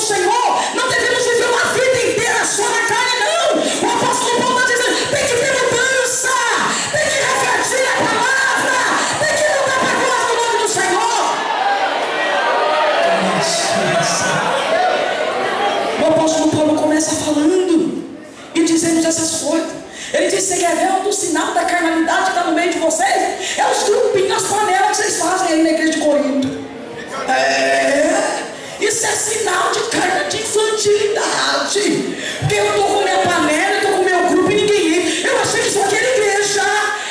Senhor, não devemos viver uma vida inteira só na carne, não. O apóstolo Paulo está dizendo: tem que ter mudança, tem que refletir a palavra, tem que lutar para a glória do nome do Senhor. O apóstolo Paulo começa falando e dizendo essas coisas. Ele diz: Você quer ver outro sinal da carnalidade que está no meio de vocês? É os grupinhos, as panelas que vocês fazem aí na igreja de Corinto. É, isso é sinal Porque eu estou com minha panela, estou com meu grupo e ninguém entra. Eu achei que isso aqui era igreja.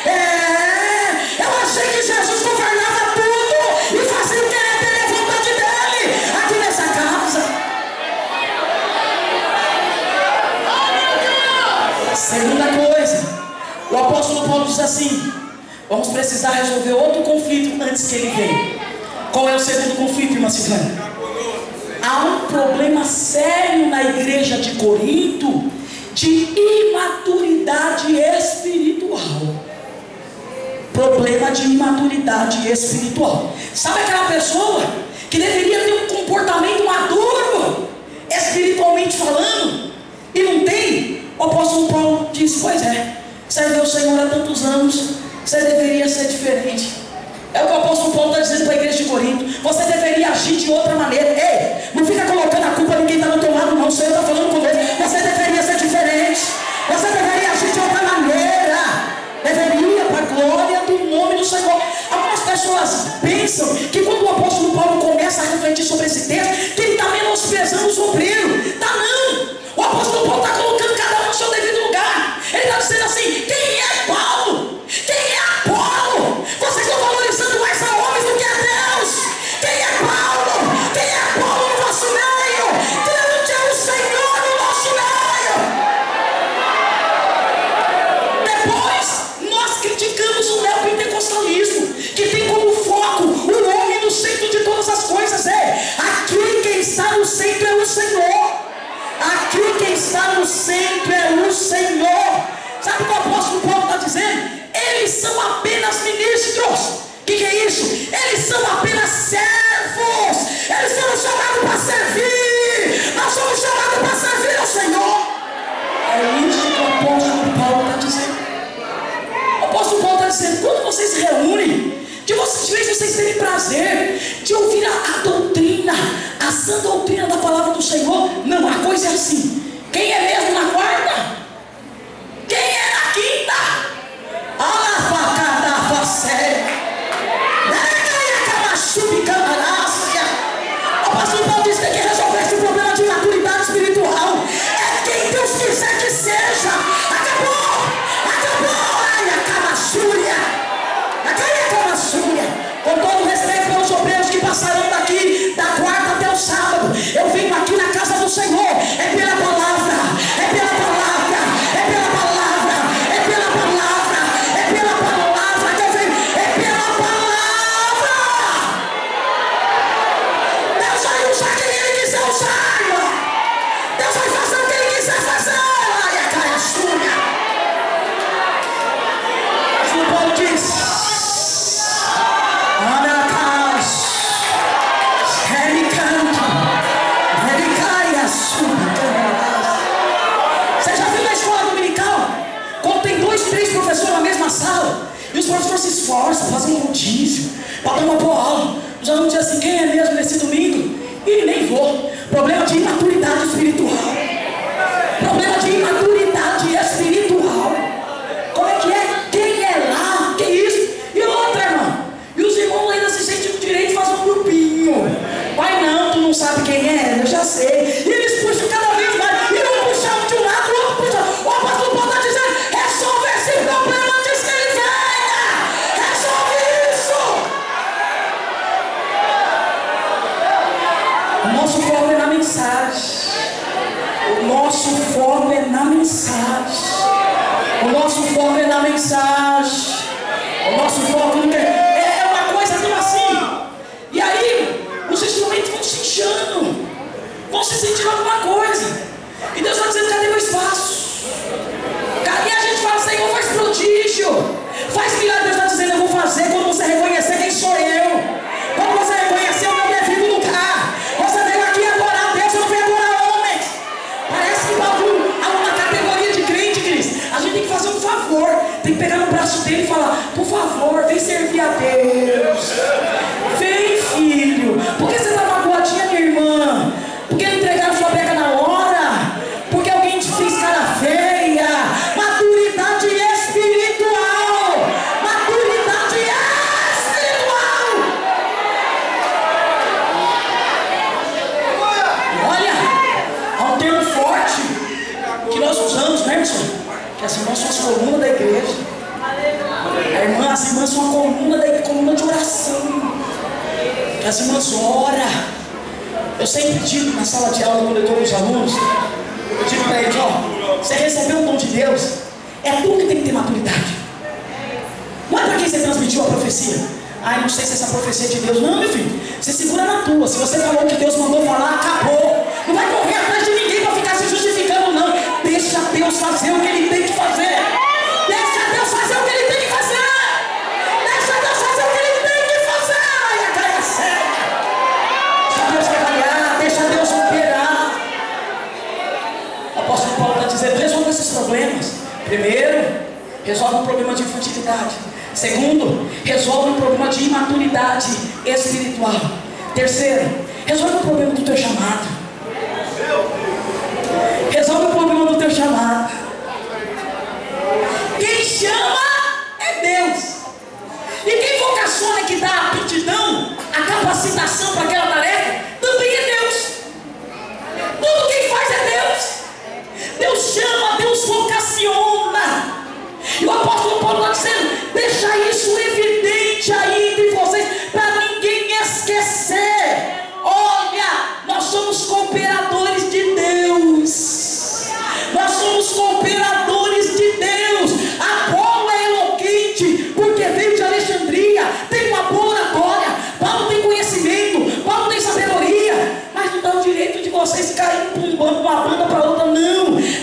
É, eu achei que Jesus governava tudo e fazia o que era dele, a vontade dele, aqui nessa casa. Segunda coisa, o apóstolo Paulo diz assim: vamos precisar resolver outro conflito antes que ele venha. Qual é o segundo conflito, irmã Silvana? Há um problema sério na igreja de Corinto de imaturidade espiritual. Problema de imaturidade espiritual. Sabe aquela pessoa que deveria ter um comportamento maduro, espiritualmente falando, e não tem? O apóstolo Paulo diz: Pois é, serve ao Senhor há tantos anos, você deveria ser diferente. É o que o apóstolo Paulo está dizendo para a igreja de Corinto. Você deveria agir de outra maneira. Ei, não fica colocando a culpa em quem está no teu lado, não. O Senhor está falando com ele. Você deveria ser diferente. Você deveria agir de outra maneira. Deveria, para a glória do nome do Senhor. Algumas pessoas pensam que quando o apóstolo Paulo começa a refletir sobre esse texto, que ele está menosprezando os obreiros. Centro é o Senhor. Sabe o que o apóstolo Paulo está dizendo? Eles são apenas ministros. O que, que é isso? Eles são apenas servos. Eles foram chamados para servir. Nós somos chamados para servir ao Senhor. É isso que o apóstolo Paulo está dizendo. O apóstolo Paulo está dizendo: quando vocês se reúnem, de, vocês, vez vocês terem prazer de ouvir a, a doutrina, a sã doutrina da palavra do Senhor, não, a coisa é assim. Quem é mesmo na quarta? Mensagem. O nosso foco não é, é uma coisa tão assim. E aí, os instrumentos vão se inchando, vão se sentindo alguma coisa. E Deus está dizendo: cadê meu espaço? Cadê a gente fala, Senhor, faz prodígio, faz milagre. Deus está dizendo: eu vou fazer quando você reconhecer as irmãs são as colunas da igreja. As irmãs são a coluna da coluna de oração. As irmãs oram. Eu sempre digo na sala de aula, quando eu estou com os alunos, eu digo para eles, ó, você recebeu o dom de Deus, é tu que tem que ter maturidade. Não é para quem você transmitiu a profecia. Ai, não sei se essa profecia é de Deus. Não, meu filho. Você segura na tua. Se você falou que Deus mandou falar, acabou. Não vai correr atrás Deus fazer o que Ele tem que fazer. Deixa Deus fazer o que Ele tem que fazer. Deixa Deus fazer o que Ele tem que fazer. Ai, a cara é. Deixa Deus trabalhar. Deixa Deus operar. O apóstolo Paulo está dizendo: resolva esses problemas. Primeiro, resolve o problema de infantilidade. Segundo, resolve o problema de imaturidade espiritual. Terceiro, resolve o problema do teu chamado. Resolve o problema do teu chamado. Quem chama é Deus. E quem vocaciona que dá aptidão, a capacitação para aquela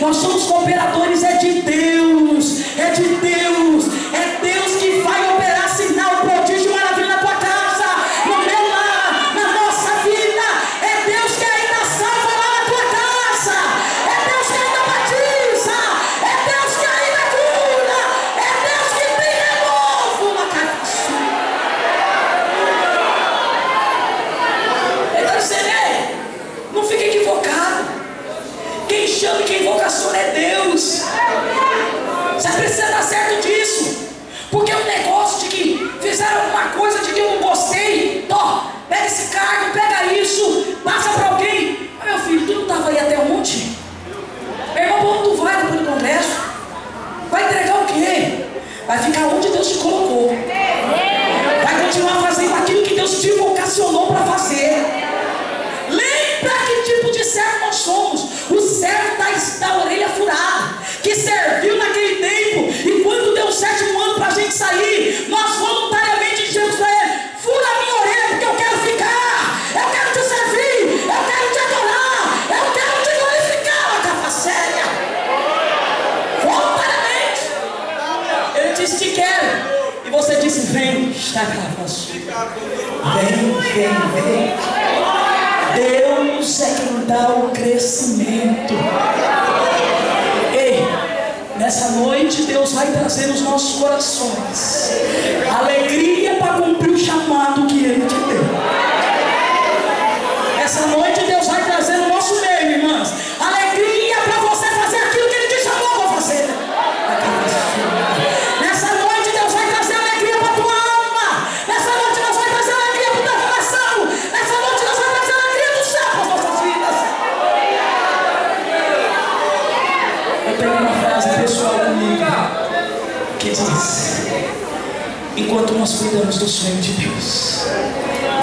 Nós somos cooperadores, é de Deus, é de Deus, Porque o negócio de que fizeram alguma coisa de que eu não gostei, ó, pega esse cargo, pega isso, passa para alguém. Ah, meu filho, tu não estava aí até ontem? Meu irmão, pra onde tu vai depois do congresso? Vai entregar o quê? Vai ficar onde Deus te colocou. Vai continuar fazendo aquilo que Deus te vocacionou para fazer. Lembra que tipo de servo nós somos? O servo da, da orelha furada, que serviu naquele sair, nós voluntariamente dissemos para ele: fura a minha orelha, porque eu quero ficar, eu quero te servir, eu quero te adorar, eu quero te glorificar, capa séria. Voluntariamente. Ele disse: te quero. E você disse: vem, está gravaço. Vem, vem, vem. Deus é quem dá o crescimento. Nessa noite Deus vai trazer nos nossos corações alegria para cumprir o chamado que Ele te deu. Essa noite cuidamos do sonho de Deus,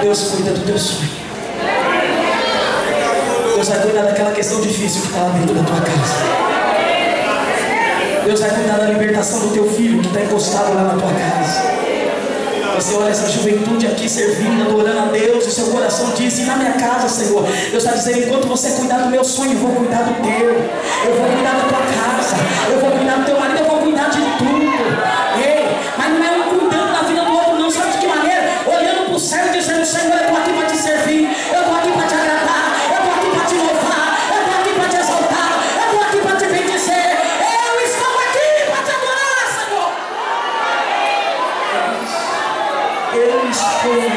Deus cuida do teu sonho. Deus vai cuidar daquela questão difícil que está lá dentro da tua casa. Deus vai cuidar da libertação do teu filho que está encostado lá na tua casa. Você olha essa juventude aqui servindo, adorando a Deus, e seu coração diz: e na minha casa, Senhor, Deus está dizendo: enquanto você cuidar do meu sonho, eu vou cuidar do teu, eu vou cuidar da tua casa, eu vou cuidar do teu marido, eu vou cuidar de tudo. Ei, mas não é céu dizendo: Senhor, eu estou aqui para te servir, eu estou aqui para te agradar, eu estou aqui para te louvar, eu estou aqui para te exaltar, eu estou aqui para te bendizer, eu estou aqui para te adorar, Senhor. Eu estou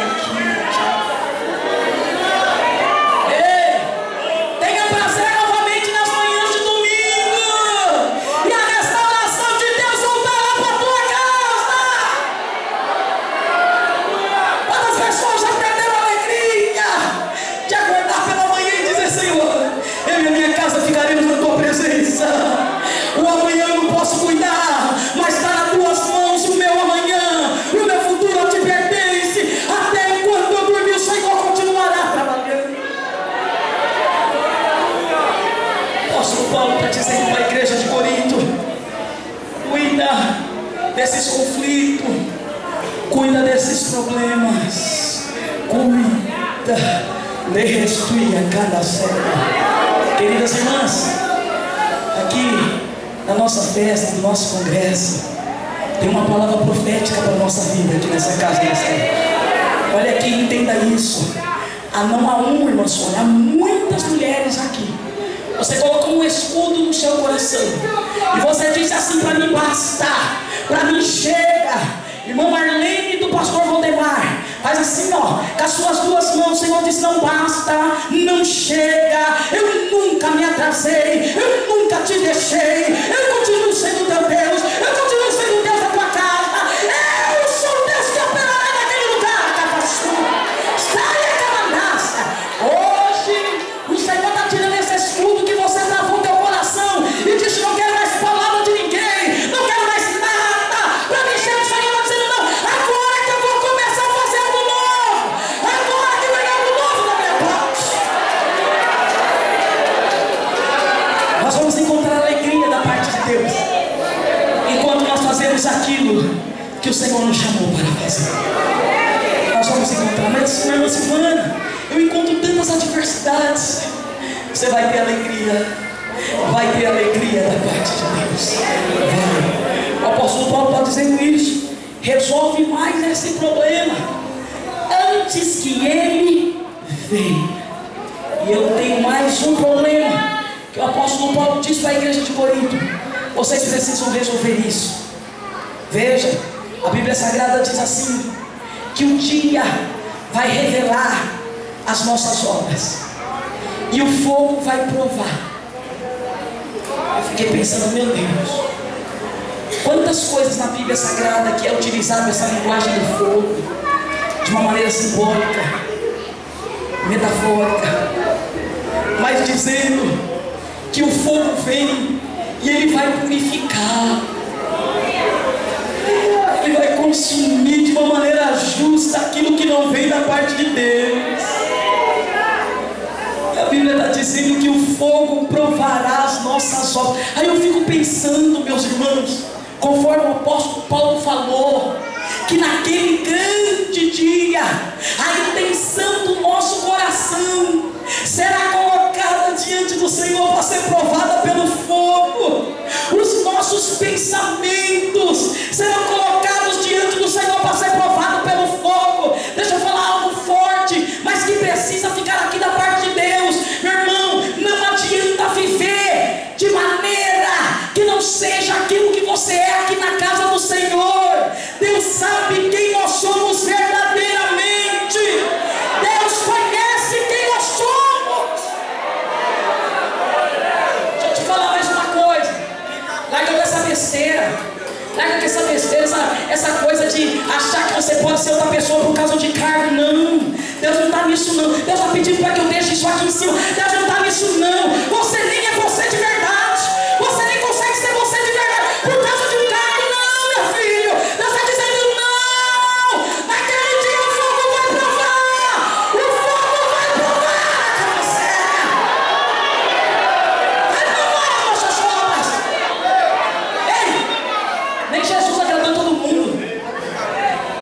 de restituir a cada célula. Queridas irmãs, aqui na nossa festa, no nosso congresso, tem uma palavra profética para a nossa vida aqui nessa casa. Olha aqui, entenda isso. Ah, não há um, irmão, há muitas mulheres aqui. Você colocou um escudo no seu coração. E você disse assim para mim: basta, para mim chega. Irmão Marlene do pastor Valdemar. Faz assim, ó, com as suas duas mãos, o Senhor diz: não basta, não chega. Eu nunca me atrasei, eu nunca te deixei. Eu continuo sendo teu Deus, dizendo isso. Resolve mais esse problema antes que ele venha. E eu tenho mais um problema que o apóstolo Paulo diz para a igreja de Corinto: vocês precisam resolver isso. Veja, a Bíblia Sagrada diz assim: que um dia vai revelar as nossas obras, e o fogo vai provar. Eu fiquei pensando, meu Deus, quantas coisas na Bíblia Sagrada que é utilizada essa linguagem do fogo, de uma maneira simbólica, metafórica, mas dizendo que o fogo vem e ele vai purificar, ele vai consumir de uma maneira justa aquilo que não vem da parte de Deus. A Bíblia está dizendo que o fogo provará as nossas obras. Aí eu fico pensando, meus irmãos, conforme o apóstolo Paulo falou, que naquele grande dia a intenção do nosso coração será colocada diante do Senhor para ser provada pelo fogo. Os nossos pensamentos serão colocados diante do Senhor para ser provado pelo Nisso, não. Deus está pedindo para que eu deixe isso aqui em cima. Deus não está nisso, não. Você nem é